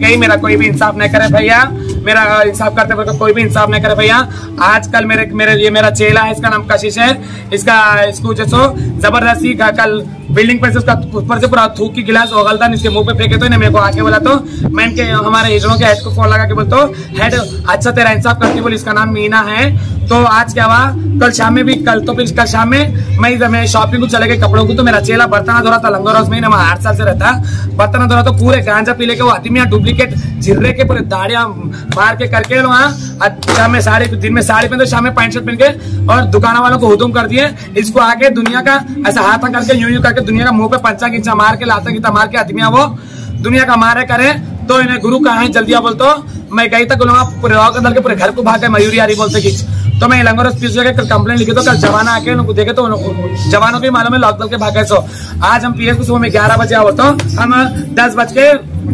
कहीं मेरा कोई भी इंसाफ नहीं करे भैया। मेरा इंसाफ करते वक्त कोई भी इंसाफ नहीं करे भैया। आजकल मेरे मेरे, ये मेरा चेला है, इसका नाम कशिश है। इसका, इसको जो सो, ज़बरदस्ती कल बिल्डिंग पर से उसका ऊपर से पूरा थूक की गिलास उगलता इसके मुँह पे फेंके तो मेरे को आके बोला तो मैं इनके, हमारे हिजड़ों के हेड को फ़ोन लगा के बोलता हेड अच्छा तेरा इंसाफ करती बोली, इसका नाम मीना है। तो आज क्या हुआ? कल शाम में भी कल तो फिर कल शाम में मैं इधर मैं शॉपिंग को चले गए कपड़ों को तो मेरा चेला बर्तना धोरा था लंगोर हाउस में ना, आठ साल से रहता। बर्तना धोरा तो पूरे गांजा पी लेके वो आदमी यहाँ डुप्लीकेट झिर्रे के पूरे दाढ़िया मार के करके वहाँ शाम में साड़ी दिन में साड़ी पहन तो शाम में पैंट शर्ट पहन के और दुकाना वालों को हुदुम कर दिए। इसको आके दुनिया का ऐसा हाथ करके यूँ यूँ करके दुनिया का मुँह पे पंचा खिंचा मार के लाता खिंचा मार के आदमिया वो दुनिया का मारे करे तो इन्हें गुरु कहा है? जल्दी आ बोलतो। मैं गई तक लोग पूरे दल के पूरे घर को भाग गए मयूरी आरी बोलते कि तो मैं लंगर स्पीच जगह कल कंप्लेंट लिखी तो कल जवान आके उनको देखे तो उनको- जवानों को भी मालूम है लॉक दल के भागे सो। आज हम पीएस को सुबह में ग्यारह बजे आओ तो हम दस बज के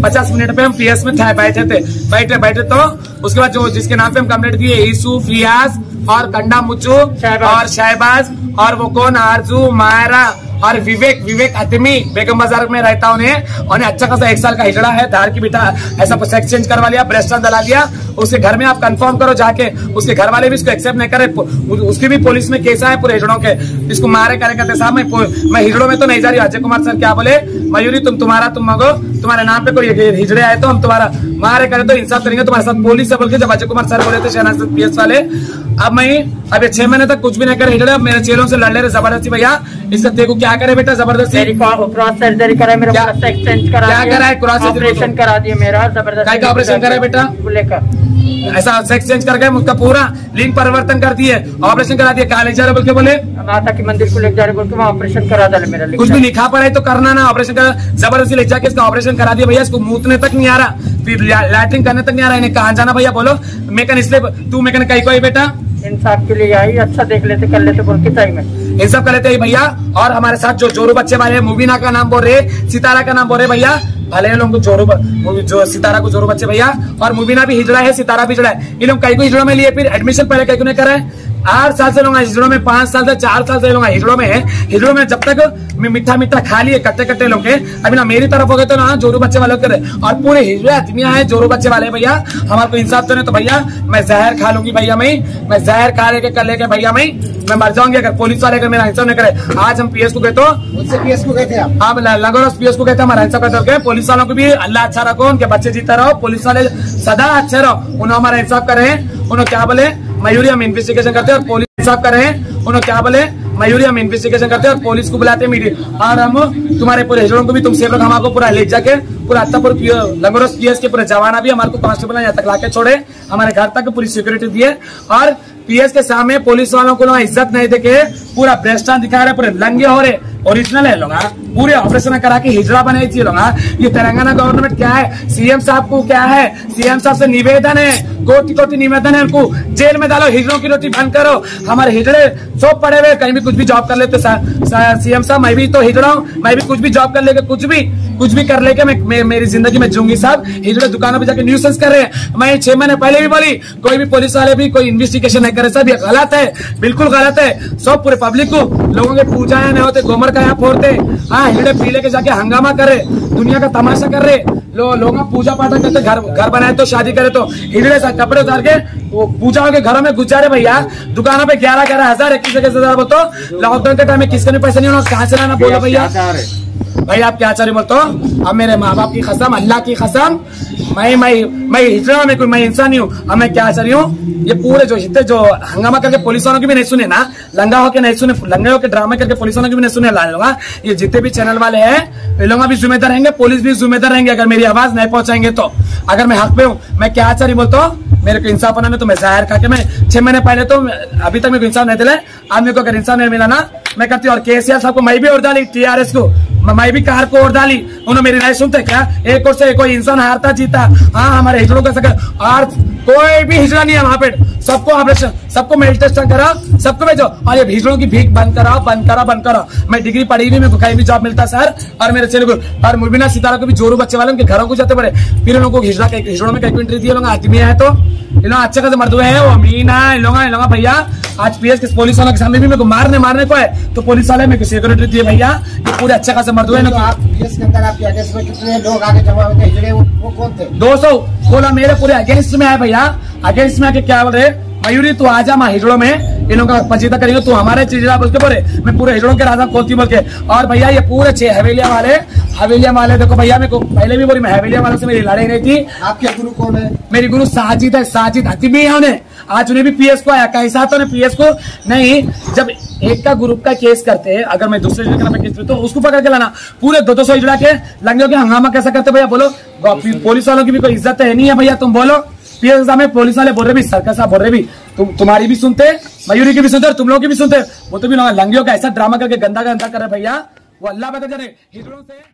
पचास मिनट पे हम पीएस में था बैठे थे। बैठे बैठे तो उसके बाद जो जिसके नाम पे हम कम्प्लेट किए ईसु फियाज और कंडा मुचू और शहबाज और वो कौन? आरज़ू मायरा और विवेक विवेक आदमी बेगम बाज़ार में रहता उन्हें। उन्हें अच्छा खासा एक साल का हिजड़ा है। धार की बेटा, ऐसा एक्सचेंज करवा लिया ब्रेस्ट दला लिया उसके घर में आप कंफर्म करो जाके। उसके घर वाले भी इसको एक्सेप्ट नहीं करे। उसके भी पुलिस में केस आए पूरे हिजड़ों के। इसको मारे करे कहते साहब, मैं मैं हिजड़ों में तो नहीं जा रही अजय कुमार सर क्या बोले? मयूरी, तुम तुम्हारा, तुम मगो। तुम्हारे नाम पे कोई हिजड़े आए तो हम तुम्हारा मारे करे तो इंसाफ करेंगे। तुम्हारे साथ पुलिस से बोल के जब अजय कुमार सर बोले थे शहनाज पीएस वाले। अब मैं अब छह महीने तक कुछ भी नहीं करे हिजड़े अब मेरे चेहरों से लड़ ले रहे ज़बरदस्ती। भैया इससे देखो क्या करे बेटा ज़बरदस्ती। क्रॉस सर्जरी करा मेरा क्या- करा है? क्रॉस ऑपरेशन करा। दिया मेरा ज़बरदस्त ऑपरेशन करा बेटा? ऐसा सेक्स चेंज करके उसका पूरा लिंग परिवर्तन कर दिए ऑपरेशन करा दिया कहा ले जा रहे बोल के बोले? माता के मंदिर को लेकर जा रहे बोल के वहाँ ऑपरेशन करा डाले मेरा कुछ भी लिखा पड़ा है तो करना ना ऑपरेशन करा ज़बरदस्ती ले जाके इसका ऑपरेशन करा दिया। भैया इसको मूतने तक नहीं आ रहा। फिर लैट्रिन करने तक नहीं आ रहा। इन्हें कहा जाना भैया बोलो। मैकन इसलिए तू मैकन कहीं कोई बेटा? इंसाफ के लिए आई अच्छा देख लेते कर लेते बोल के टाइम में। इन सब कर लेते हैं भैया। और हमारे साथ जो जोरू बच्चे वाले हैं मुबीना का नाम बोल रहे सितारा का नाम बोल रहे भैया। भले ये लोग जोरू जो सितारा को जोरू बच्चे भैया, और मुबीना भी हिजड़ा है, सितारा भी हिजड़ा है। ये लोग कई को हिजड़ों में लिए, फिर एडमिशन पहले कई को नहीं करा है। आठ साल से लोग हिजड़ों में पाँच साल से, चार साल से लोग हिजड़ों में है। हिजड़ों में जब तक मीठा मीठा खा लिए कट्टे कट्टे लोग अभी ना मेरी तरफ़ हो गए तो ना जोरू बच्चे वालों के और पूरे हिजड़े आदमियाँ हैं जोरू बच्चे वाले भैया। हमारे को इंसाफ तो नहीं तो भैया मैं जहर खा लूँगी भैया मैं। मैं जहर खा लेके कर लेके भैया मैं। मैं मर जाऊँगी अगर पुलिस वाले अगर मेरा हिसाब नहीं करे। आज हम पीएस को गए तो? उससे पीएस को गए थे आप? आप लगोरस पीएस को कहते हैं हमारा हिसाब करके पुलिस वालों को भी अल्लाह अच्छा रखो उनके बच्चे जीता रहो पुलिस वाले सदा अच्छे रहो। उन्होंने हमारा इंसाफ करे हैं। उन्होंने क्या बोले? मयूरी हम इन्वेस्टिगेशन करते हैं और पुलिस इंसाफ करे हैं। उन्होंने क्या बोले? मयूरी हम इन्वेस्टिगेशन करते हैं और पुलिस को बुलाते हैं मीडिया और हम तुम्हारे पूरे को भी तुम रखो, हम आपको पूरा ले जाके पूरा अत्तापुर लंगोरस पीएस के पूरे जवाना भी हमारे को कांस्टेबल यहाँ तक लाके छोड़े, हमारे घर तक पूरी सिक्योरिटी दिए। और पीएस के सामने पुलिस वालों को इज़्ज़त नहीं देके पूरा भ्रष्टाचार दिखा रहे, पूरे लंगे हो रहे। ओरिजिनल है, लोग। पूरे ऑपरेशन करा के हिजड़ा बनाई थी, लोग। ये तेलंगाना गवर्नमेंट क्या है? सीएम साहब को क्या है? सीएम साहब से निवेदन है। कोटि कोटि निवेदन है उनको। जेल में डालो, हिजड़ों की रोटी बंद करो। हमारे हिजड़े सब पड़े हुए कहीं भी कुछ भी जॉब कर लेते सीएम साहब, मैं भी तो हिजड़ा हूँ। मैं भी कुछ भी जॉब कर लेके कुछ भी कुछ भी कर लेके मैं, मैं मेरी ज़िंदगी में जूँगी साहब। हिजड़े दुकानों पे जाके न्यूसेंस कर रहे हैं। मैं छह महीने पहले भी बोली कोई भी पुलिस वाले भी कोई इन्वेस्टिगेशन नहीं करे सब ये गलत है। बिल्कुल गलत है। सब पूरे पब्लिक को लोगों के पूजा नहीं होते गोमर का यहाँ फोड़ते। हाँ हिजड़े पी लेके जाके हंगामा करे। दुनिया का तमाशा कर रहे। लो लोग पूजा पाठ करते घर घर बनाए तो शादी करे तो। हिजड़े से कपड़े उतार के वो पूजा के घरों में गुजारे भैया। दुकानों पे ग्यारह ग्यारह हज़ार इक्कीस इक्कीस हज़ार बोलते लॉकडाउन के टाइम में किसके पैसे नहीं होना? कहाँ से लाना? बोलो भैया भाई, आप क्या रहे बोलते हो? अब मेरे माँ बाप की कसम, अल्लाह की कसम। मैं मैं मैं हिजड़ा में कोई, मैं इंसान हूँ। अब मैं क्या रही हूँ? ये पूरे जो जितने जो हंगामा करके पुलिस वालों की भी नहीं सुने ना, लंगा होके नहीं सुने, लंगे होके ड्रामा करके पुलिस वालों की भी नहीं सुने, ला लोग। ये जितने भी चैनल वाले हैं, ये लोग भी जिम्मेदार रहेंगे पुलिस भी जिम्मेदार रहेंगे, अगर मेरी आवाज़ नहीं पहुंचाएँगे तो। अगर मैं हक पे हूँ, मैं क्या रही बोलता हूँ? मेरे को इंसाफ बनाने तो मैं ज़ाहिर खा के मैं छह महीने पहले तो अभी तक मेरे को इंसाफ नहीं दिला आज मेरे को अगर इंसाफ नहीं मिला ना, मैं करती हूँ। और केसीआर साहब को, मैं भी और डाली टीआरएस को। मैं- भी कार को और डाली। उन्होंने मेरी राय सुनते क्या? एक और से कोई इंसान हारता जीता। हाँ हमारे हिजड़ों का सका और कोई भी हिजड़ा नहीं है वहाँ पे। सबको ऑपरेशन सबको मेडिटेशन करा, सबको भेजो। और ये हिजड़ों की भीख बंद करा बंद करा बंद करा। मैं डिग्री पढ़ी नहीं मेरे को कहीं भी जॉब मिलता सर और मेरे चले को, और मुरबिना सितारा को भी जोरू बच्चे वाले, उनके घरों को जाते पड़े। फिर लोगों को हिजड़ा हिजड़ों में कई एंट्री दिए लोग आदमी है तो। इन लोग अच्छे खासे मर्द हुए वो अमीन है इन लोग इन भैया। आज पीएस के पुलिस वालों के सामने भी मेरे को मारने मारने को है। तो पुलिस वाले, मेरे को सिक्योरिटी दिए, भैया। ये पूरे अच्छे खासे मर्द हुए पीएस के अंदर, आपके अगेंस्ट में कितने लोग आगे जमा थे हिजड़े दो सौ बोला मेरे पूरे अगेंस्ट में है भैया। अगेंस्ट में आके क्या बोल रहे मयूरी तू आजा माँ हिजड़ों में। इन लोगों का पंचीता करेंगे तू हमारे चिजड़ा बोल के बोले। मैं पूरे हिजड़ों के राजा खोलती बोल के। और भैया ये पूरे छह हवेलिया वाले हवेलिया वाले देखो भैया मेरे को पहले भी बोली मैं हवेलिया वालों से मेरी लड़ाई नहीं थी। आपके गुरु कौन है? मेरी गुरु साजिद है साजिद हतीमी है उन्हें। आज उन्हें भी पीएस को आया कैसा तो पीएस को? नहीं जब एक का ग्रुप का केस करते हैं। अगर मैं दूसरे जगह पे केस तो उसको पकड़ के लाना। पूरे दो दो सौ जुड़ा के लंगे के हंगामा कैसा करते भैया? बोलो। पुलिस वालों की भी कोई इज़्ज़त है नहीं है भैया? तुम बोलो। पीएस एग्ज़ाम में पुलिस वाले बोल रहे भी सरकार साहब बोल रहे भी तुम तुम्हारी भी सुनते मयूरी की भी सुनते तुम लोग की भी सुनते। वो तो भी लंगियों का ऐसा ड्रामा करके गंदा गंदा कर रहे भैया। वो अल्लाह बता जाने हिजड़ों से